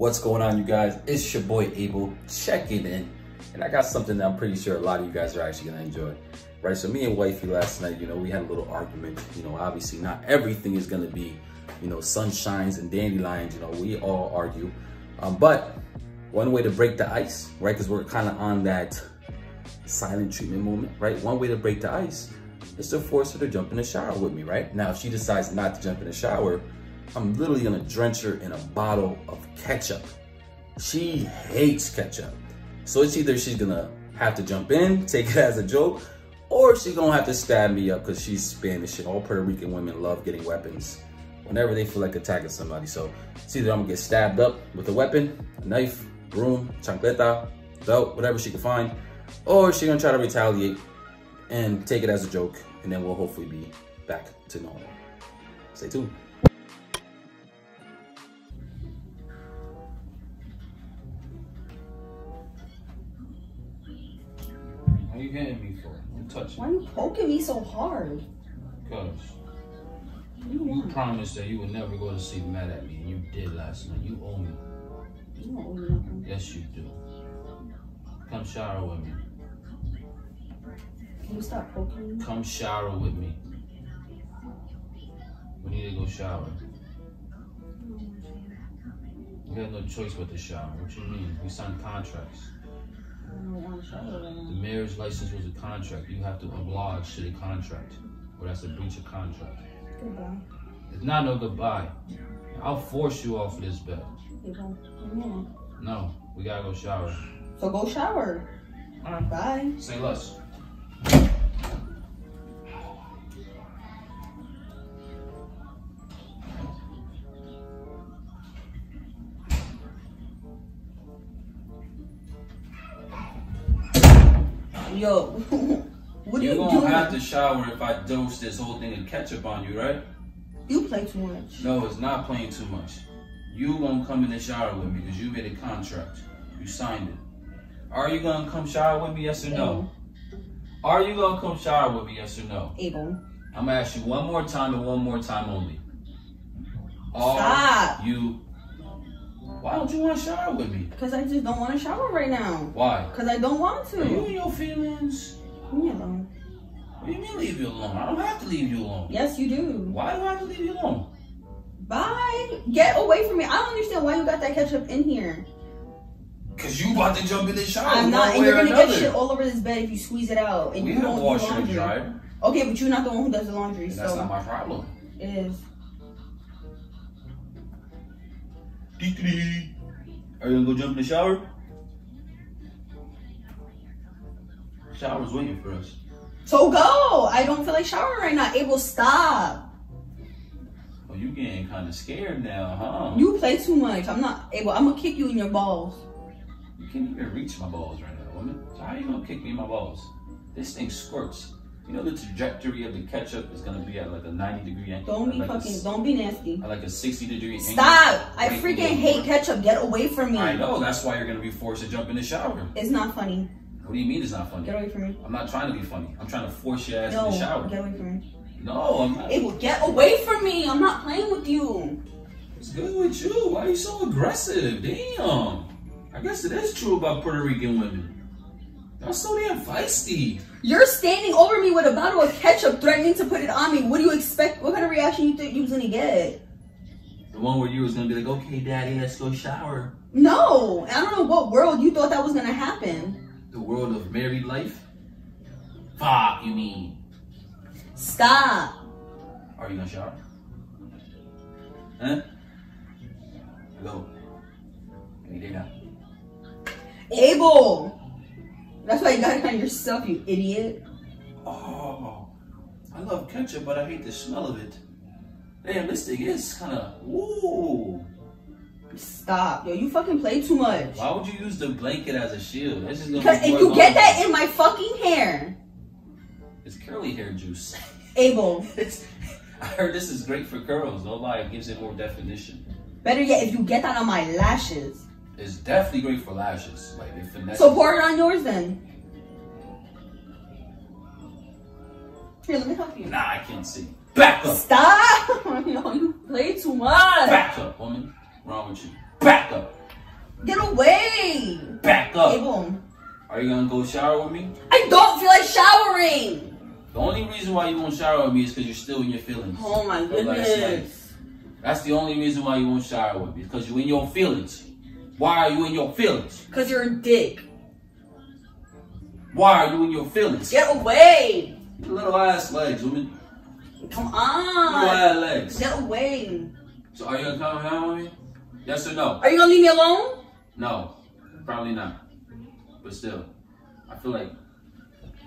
What's going on, you guys? It's your boy Abel checking in, and I got something that I'm pretty sure a lot of you guys are actually gonna enjoy. Right, so me and wifey last night, you know, we had a little argument. You know, obviously not everything is gonna be, you know, sunshines and dandelions. You know, we all argue, um, but one way to break the ice, right? Because we're kind of on that silent treatment moment, right? One way to break the ice is to force her to jump in the shower with me, right? Now, if she decides not to jump in the shower, I'm literally gonna drench her in a bottle of ketchup. She hates ketchup. So it's either she's gonna have to jump in, take it as a joke, or she's gonna have to stab me up because she's Spanish and all Puerto Rican women love getting weapons whenever they feel like attacking somebody. So it's either I'm gonna get stabbed up with a weapon, a knife, broom, chancleta, belt, whatever she can find, or she's gonna try to retaliate and take it as a joke, and then we'll hopefully be back to normal. Stay tuned. Why you hitting me for? Don't touch Why are you poking me so hard? Cause you you promised that you would never go to sleep mad at me, and you did last night. You owe me. You don't owe me nothing. Yes, you do. Come shower with me. Can you stop poking me? Come shower with me. We need to go shower. You had no choice but to shower. What you mean? We signed contracts. Uh, the marriage license was a contract. You have to oblige to the contract, or that's a breach of contract. Goodbye. It's not no goodbye. I'll force you off of this bed. You go. Yeah. No, we gotta go shower. So go shower. Alright. Bye. Say less. Yo, what are you you, gonna doing? have to shower if I dose this whole thing of ketchup on you, right? You play too much. No, it's not playing too much. You gonna come in the shower with me because you made a contract. You signed it. Are you gonna come shower with me? Yes or no? Are you gonna come shower with me? Yes or no? Abel. I'm gonna ask you one more time and one more time only. Are Stop. you? Why don't you want to shower with me? Because I just don't want to shower right now. Why? Because I don't want Are you to. in your feelings? Leave me alone. What do you mean leave you alone? I don't have to leave you alone. Yes, you do. Why do I have to leave you alone? Bye. Get away from me. I don't understand why you got that ketchup in here. Cause you about to jump in the shower. I'm not, and you're gonna get shit all over this bed if you squeeze it out. And We you don't do and laundry. dryer. Okay, but you're not the one who does the laundry, And so that's not my problem. it is. Are you gonna go jump in the shower? Shower's waiting for us. So go. I don't feel like showering right now. Abel, stop. Oh, you getting kind of scared now, huh? You play too much. I'm not able. I'm gonna kick you in your balls. You can't even reach my balls right now, woman. So how you gonna kick me in my balls? This thing squirts. You know the trajectory of the ketchup is gonna be at like a 90 degree angle. Don't be like fucking. s- Don't be nasty. At like a 60 degree angle. Stop. I Right freaking hate ketchup. Get away from me. I know, that's why you're gonna be forced to jump in the shower. It's not funny. What do you mean it's not funny? Get away from me. I'm not trying to be funny. I'm trying to force your ass No. in the shower. Get away from me. No, I'm not. It will get away from me. I'm not playing with you. It's good with you. Why are you so aggressive? Damn. I guess it is true about Puerto Rican women. Y'all so damn feisty. You're standing over me with a bottle of ketchup, threatening to put it on me. What do you expect? What kind of reaction you think you was gonna get? The one where you was gonna be like, okay, daddy, let's go shower. No, I don't know what world you thought that was gonna happen. The world of married life? Fuck, you mean? Stop. Are you gonna shower? Huh? Hello. Give me there now. Abel. That's why you got it on yourself, you idiot. Oh, I love ketchup, but I hate the smell of it. Damn, this thing is kind of, ooh. Stop. Yo, you fucking play too much. Why would you use the blanket as a shield? That's just Because more you get that in my fucking hair. It's curly hair juice. Abel. It's- I heard this is great for curls. No lie, it gives it more definition. Better yet, if you get that on my lashes. It's definitely great for lashes. Like it finesses. So pour it on yours then. Here, let me help you. Nah, I can't see. Back up. Stop! Yo, you play too much. Back up, woman. Wrong with you? Back up. Get away! Back up. Abel, Are you gonna go shower with me? I don't feel like showering! The only reason why you won't shower with me is because you're still in your feelings. Oh my goodness. That's the only reason why you won't shower with me, because you're in your feelings. Why are you in your feelings? Cause you're a dick. Why are you in your feelings? Get away! Your little ass legs, woman. Come Little on! ass legs. Get away! So are you gonna come home with me? Yes or no? Are you gonna leave me alone? No, probably not. But still, I feel like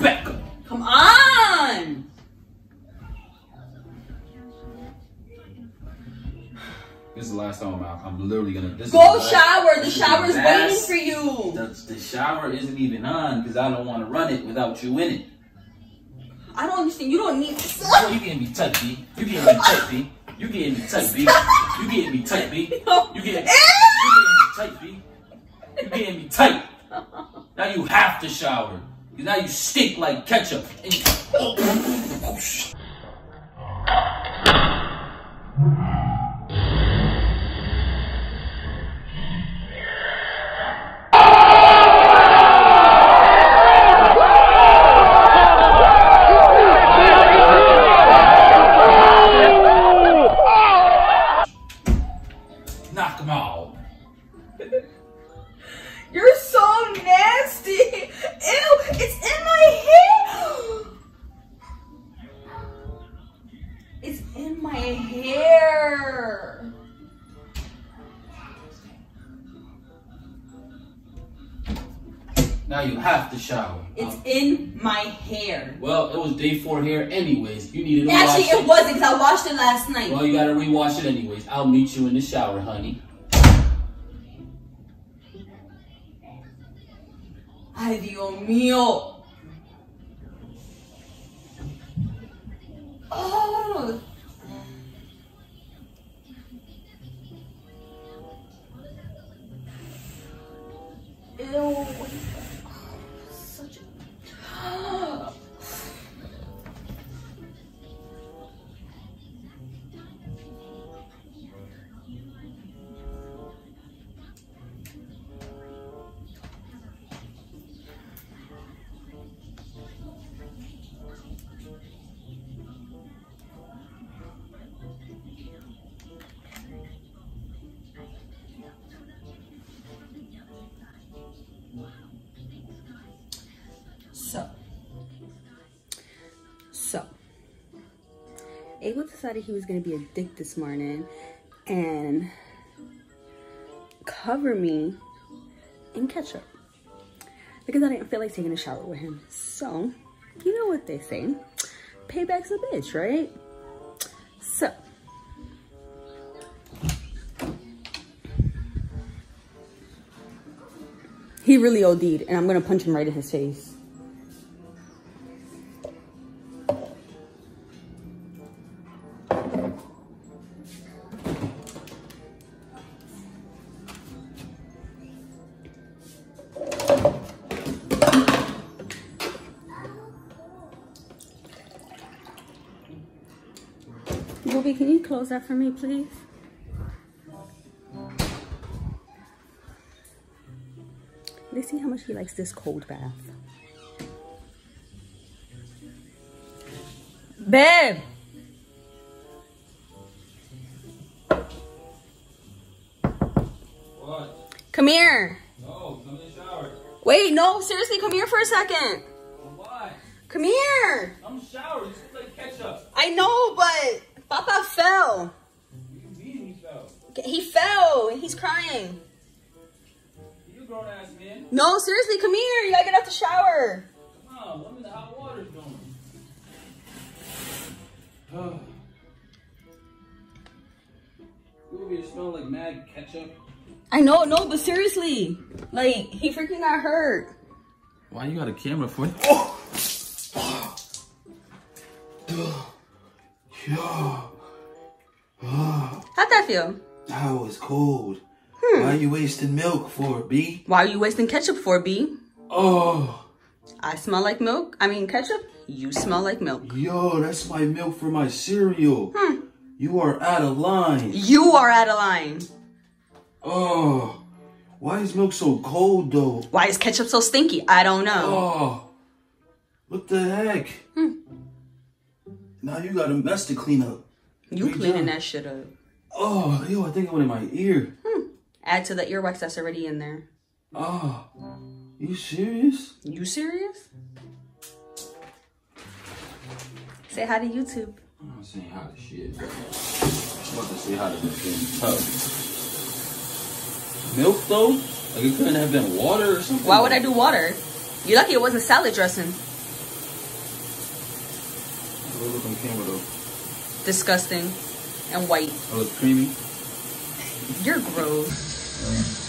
up. Come on! This is the last time I'm out. I'm literally gonna. This is Go the last- shower. The is shower is waiting for you. The, the shower isn't even on because I don't want to run it without you in it. I don't understand. You don't need. Oh, you getting me tight, B. You getting me tight, B. You getting me tight, B. You getting me tight, B. You getting, you getting me tight, B. You getting me tight. Now you have to shower. Because now you stink like ketchup. And you, oh, oh, oh, oh shower. It's in my hair. Well, it was day four hair anyways. You needed to Actually, wash it wasn't because I washed it last night. Well, you gotta rewash it anyways. I'll meet you in the shower, honey. Ay, Dios mío. Oh. Ew. Abel decided he was gonna be a dick this morning and cover me in ketchup because I didn't feel like taking a shower with him. So, you know what they say, payback's a bitch, right? So. He really OD'd, and I'm gonna punch him right in his face. Bobby, can you close that for me, please? Let's see how much he likes this cold bath. Babe! What? Come here. No, come in the shower. Wait, no, seriously, come here for a second. Why? Come here. I'm shower. You smell like ketchup. I know, but Papa fell. You beating me, fell. He fell and he's crying. You a grown ass man. No, seriously, come here. You gotta get out the shower. Come on, what in the hot water's going? Oh. You over here smell like mad ketchup? I know, no, but seriously, like he freaking got hurt. Why you got a camera for oh! Yo, How'd that feel? that was cold. Hmm. Why you wasting milk for, B? Why are you wasting ketchup for, B? Oh, I smell like milk. I mean ketchup. You smell like milk. yo, that's my milk for my cereal. Hmm. You are out of line. You are out of line. Oh, why is milk so cold though? Why is ketchup so stinky? I don't know. Oh, what the heck? Now you got a mess to clean up. you Great cleaning job. that shit up. Oh, yo, I think it went in my ear. Hmm. Add to the earwax that's already in there. Oh, you serious? You serious? Say hi to YouTube. I'm not saying how to shit. bro. I'm about to say how to this tub. Milk though? Like it couldn't have been water or something. Why would I do water? You're lucky it wasn't salad dressing. It look on camera though. Disgusting and white. It look creamy. You're gross.